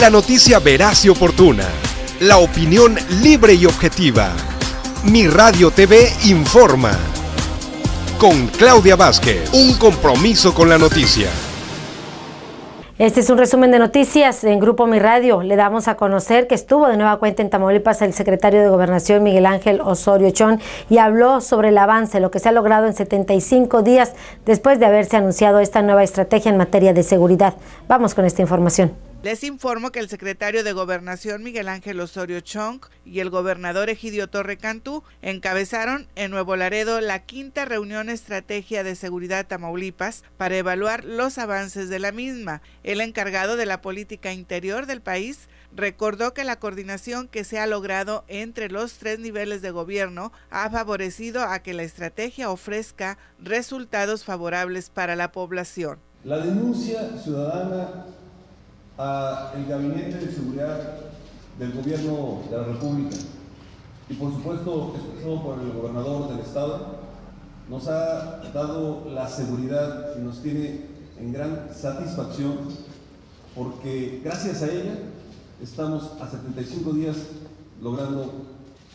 La noticia veraz y oportuna. La opinión libre y objetiva. Mi Radio TV informa. Con Claudia Vázquez. Un compromiso con la noticia. Este es un resumen de noticias en Grupo Mi Radio. Le damos a conocer que estuvo de nueva cuenta en Tamaulipas el secretario de Gobernación Miguel Ángel Osorio Chón y habló sobre el avance, lo que se ha logrado en 75 días después de haberse anunciado esta nueva estrategia en materia de seguridad. Vamos con esta información. Les informo que el secretario de Gobernación Miguel Ángel Osorio Chong y el gobernador Egidio Torre Cantú encabezaron en Nuevo Laredo la quinta reunión estrategia de seguridad Tamaulipas para evaluar los avances de la misma. El encargado de la política interior del país recordó que la coordinación que se ha logrado entre los tres niveles de gobierno ha favorecido a que la estrategia ofrezca resultados favorables para la población. La denuncia ciudadana al Gabinete de Seguridad del Gobierno de la República y por supuesto expresado por el gobernador del estado, nos ha dado la seguridad y nos tiene en gran satisfacción porque gracias a ella estamos a 75 días logrando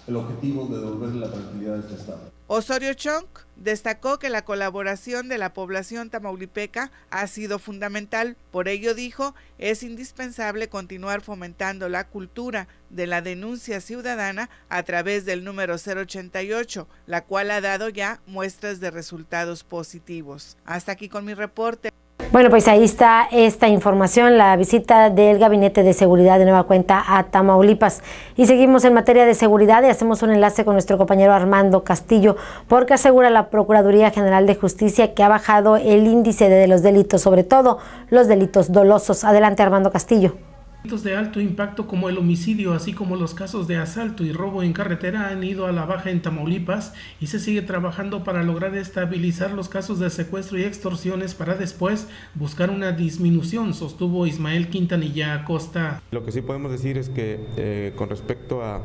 el objetivo de devolverle la tranquilidad a este estado. Osorio Chong destacó que la colaboración de la población tamaulipeca ha sido fundamental. Por ello dijo, es indispensable continuar fomentando la cultura de la denuncia ciudadana a través del número 088, la cual ha dado ya muestras de resultados positivos. Hasta aquí con mi reporte. Bueno, pues ahí está esta información, la visita del Gabinete de Seguridad de Nueva Cuenta a Tamaulipas. Y seguimos en materia de seguridad y hacemos un enlace con nuestro compañero Armando Castillo, porque asegura la Procuraduría General de Justicia que ha bajado el índice de los delitos, sobre todo los delitos dolosos. Adelante, Armando Castillo de alto impacto como el homicidio, así como los casos de asalto y robo en carretera han ido a la baja en Tamaulipas y se sigue trabajando para lograr estabilizar los casos de secuestro y extorsiones para después buscar una disminución, sostuvo Ismael Quintanilla Acosta. Lo que sí podemos decir es que eh, con respecto a,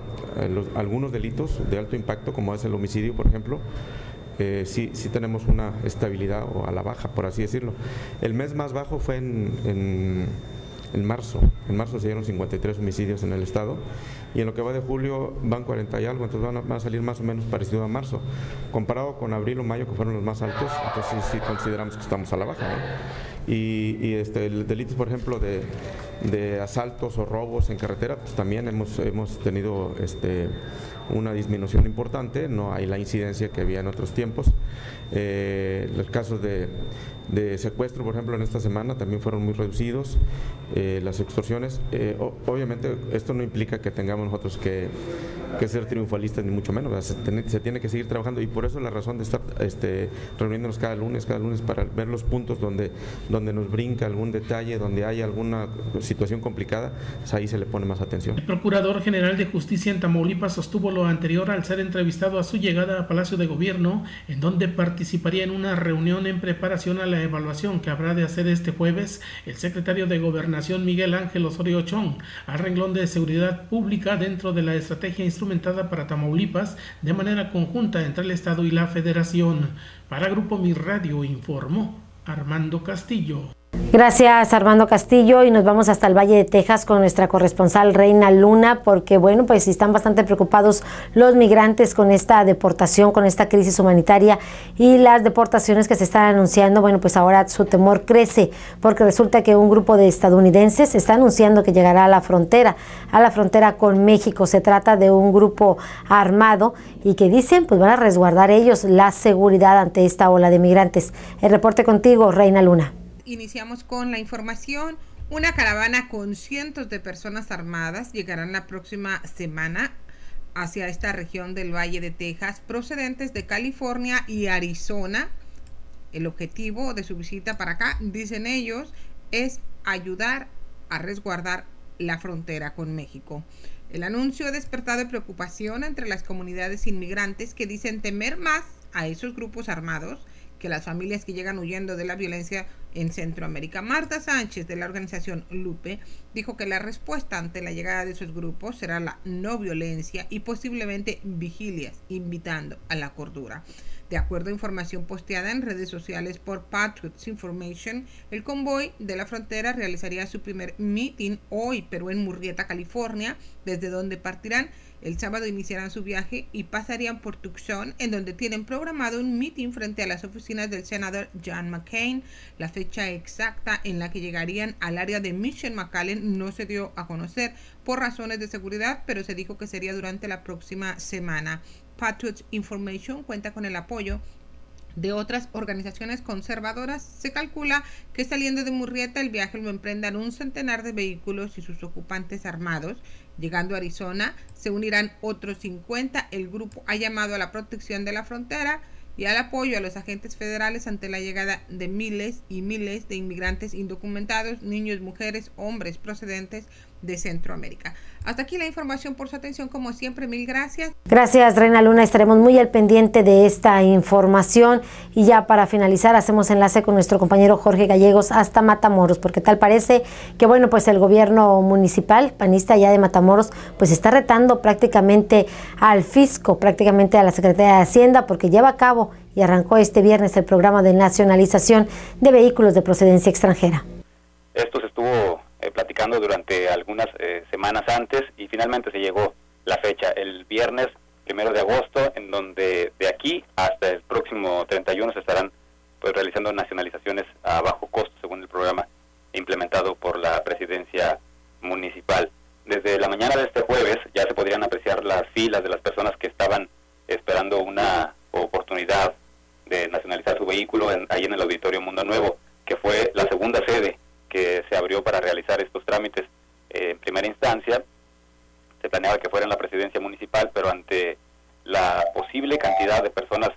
algunos delitos de alto impacto, como es el homicidio, por ejemplo, eh, sí, sí tenemos una estabilidad o a la baja, por así decirlo. El mes más bajo fue en en marzo. En marzo se dieron 53 homicidios en el estado y en lo que va de julio van 40 y algo, entonces van a, salir más o menos parecido a marzo. Comparado con abril o mayo, que fueron los más altos, entonces sí, consideramos que estamos a la baja. Y, este, el delito, por ejemplo, de, asaltos o robos en carretera, pues también hemos, hemos tenido este, una disminución importante, no hay la incidencia que había en otros tiempos. Eh, los casos de, de secuestro, por ejemplo, en esta semana también fueron muy reducidos. Eh, las extorsiones, eh, obviamente esto no implica que tengamos nosotros que, ser triunfalistas ni mucho menos, se, tiene que seguir trabajando y por eso la razón de estar este, reuniéndonos cada lunes, cada lunes para ver los puntos donde, donde nos brinca algún detalle, donde hay alguna situación complicada, pues ahí se le pone más atención. El Procurador General de Justicia en Tamaulipas sostuvo lo anterior al ser entrevistado a su llegada a Palacio de Gobierno, en donde participaría en una reunión en preparación a la evaluación que habrá de hacer este jueves el secretario de Gobernación Miguel Ángel Osorio Chong al renglón de seguridad pública dentro de la estrategia para Tamaulipas de manera conjunta entre el Estado y la Federación. Para Grupo Mi Radio informó Armando Castillo. Gracias Armando Castillo y nos vamos hasta el Valle de Texas con nuestra corresponsal Reina Luna porque bueno pues están bastante preocupados los migrantes con esta deportación, con esta crisis humanitaria y las deportaciones que se están anunciando, bueno pues ahora su temor crece porque resulta que un grupo de estadounidenses está anunciando que llegará a la frontera, a la frontera con México. Se trata de un grupo armado y que dicen pues van a resguardar ellos la seguridad ante esta ola de migrantes. El reporte contigo Reina Luna iniciamos con la información. Una caravana con cientos de personas armadas llegarán la próxima semana hacia esta región del Valle de Texas, procedentes de California y Arizona. El objetivo de su visita para acá, dicen ellos, es ayudar a resguardar la frontera con México. El anuncio ha despertado preocupación entre las comunidades inmigrantes que dicen temer más a esos grupos armados que las familias que llegan huyendo de la violencia en Centroamérica. Marta Sánchez de la organización Lupe dijo que la respuesta ante la llegada de esos grupos será la no violencia y posiblemente vigilias, invitando a la cordura. De acuerdo a información posteada en redes sociales por Patriots Information, el convoy de la frontera realizaría su primer meeting hoy, pero en Murrieta, California, desde donde partirán el sábado iniciarán su viaje y pasarían por Tucson, en donde tienen programado un meeting frente a las oficinas del senador John McCain. La fecha exacta en la que llegarían al área de Mission McAllen no se dio a conocer por razones de seguridad, pero se dijo que sería durante la próxima semana. Patriots Information cuenta con el apoyo de otras organizaciones conservadoras, se calcula que saliendo de Murrieta el viaje lo emprendan un centenar de vehículos y sus ocupantes armados. Llegando a Arizona, se unirán otros 50. El grupo ha llamado a la protección de la frontera y al apoyo a los agentes federales ante la llegada de miles y miles de inmigrantes indocumentados, niños, mujeres, hombres procedentes de Centroamérica. Hasta aquí la información por su atención, como siempre, mil gracias. Gracias, Reina Luna. Estaremos muy al pendiente de esta información. Y ya para finalizar, hacemos enlace con nuestro compañero Jorge Gallegos hasta Matamoros, porque tal parece que, bueno, pues el gobierno municipal, panista ya de Matamoros, pues está retando prácticamente al fisco, prácticamente a la Secretaría de Hacienda, porque lleva a cabo y arrancó este viernes el programa de nacionalización de vehículos de procedencia extranjera. Esto se estuvo eh, platicando durante algunas eh, semanas antes y finalmente se llegó la fecha, el viernes primero de agosto, en donde de aquí hasta el próximo 31 se estarán pues realizando nacionalizaciones a bajo costo según el programa implementado por la presidencia municipal. Desde la mañana de este jueves ya se podrían apreciar las filas de las personas que estaban esperando una oportunidad de nacionalizar su vehículo ahí en el Auditorio Mundo Nuevo, que fue la segunda sede que se abrió para realizar estos trámites eh, en primera instancia. Se planeaba que fuera en la presidencia municipal, pero ante la posible cantidad de personas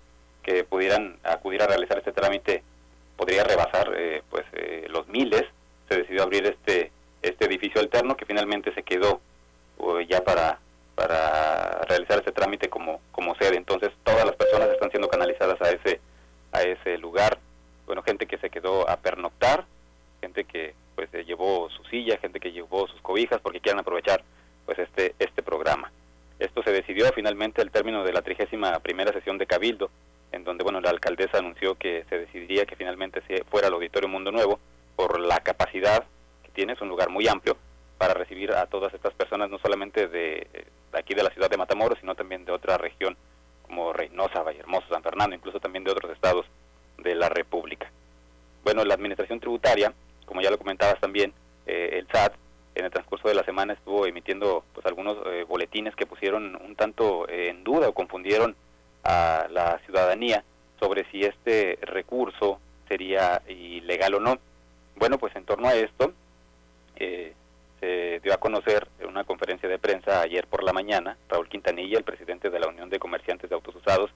que pudieran acudir a realizar este trámite, podría rebasar eh, pues eh, los miles, se decidió abrir este este edificio alterno que finalmente se quedó ya para para realizar ese trámite como como sede. Entonces todas las personas están siendo canalizadas a ese a ese lugar. Bueno, gente que se quedó a pernoctar, gente que pues llevó su silla, gente que llevó sus cobijas porque quieren aprovechar pues este este programa. Esto se decidió finalmente al término de la trigésima primera sesión de Cabildo, en donde bueno la alcaldesa anunció que se decidiría que finalmente se fuera al Auditorio Mundo Nuevo por la capacidad que tiene, es un lugar muy amplio para recibir a todas estas personas, no solamente de, de aquí de la ciudad de Matamoros, sino también de otra región como Reynosa, Vallehermoso, San Fernando, incluso también de otros estados de la República. Bueno, la administración tributaria como ya lo comentabas también, eh, el SAT en el transcurso de la semana estuvo emitiendo pues algunos eh, boletines que pusieron un tanto eh, en duda o confundieron a la ciudadanía sobre si este recurso sería ilegal o no. Bueno, pues en torno a esto se dio a conocer en una conferencia de prensa ayer por la mañana, Raúl Quintanilla, el presidente de la Unión de Comerciantes de Autos Usados,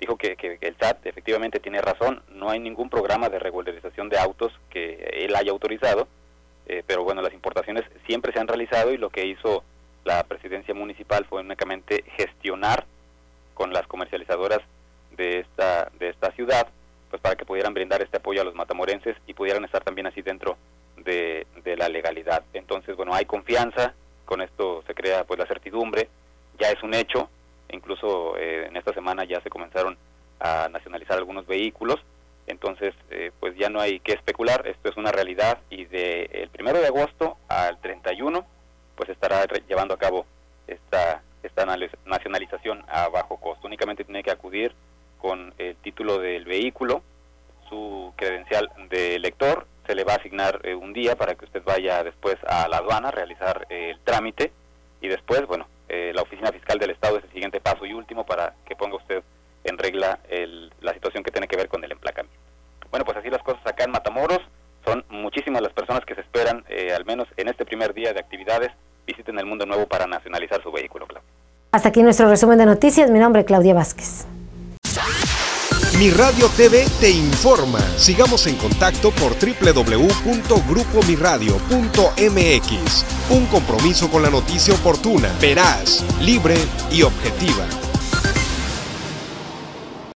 dijo que, el SAT efectivamente tiene razón, no hay ningún programa de regularización de autos que él haya autorizado, eh, pero bueno, las importaciones siempre se han realizado y lo que hizo la presidencia municipal fue únicamente gestionar con las comercializadoras de esta, de esta ciudad, pues para que pudieran brindar este apoyo a los matamorenses y pudieran estar también así dentro de, de la legalidad. Entonces, bueno, hay confianza, con esto se crea pues la certidumbre, ya es un hecho, incluso eh, ya se comenzaron a nacionalizar algunos vehículos, entonces eh, pues ya no hay que especular, esto es una realidad y de el primero de agosto al 31 pues estará llevando a cabo esta esta nacionalización a bajo costo. Únicamente tiene que acudir con el título del vehículo, su credencial de lector, se le va a asignar eh, un día para que usted vaya después a la aduana a realizar el trámite y después, bueno, eh, la Oficina Fiscal del Estado es el siguiente paso y último para que ponga usted en regla la situación que tiene que ver con el emplacamiento. Bueno, pues así las cosas acá en Matamoros. Son muchísimas las personas que se esperan, eh, al menos en este primer día de actividades, visiten el mundo nuevo para nacionalizar su vehículo. Hasta aquí nuestro resumen de noticias. Mi nombre es Claudia Vázquez. Mi Radio TV te informa. Sigamos en contacto por www.grupomiradio.mx. Un compromiso con la noticia oportuna, veraz, libre y objetiva.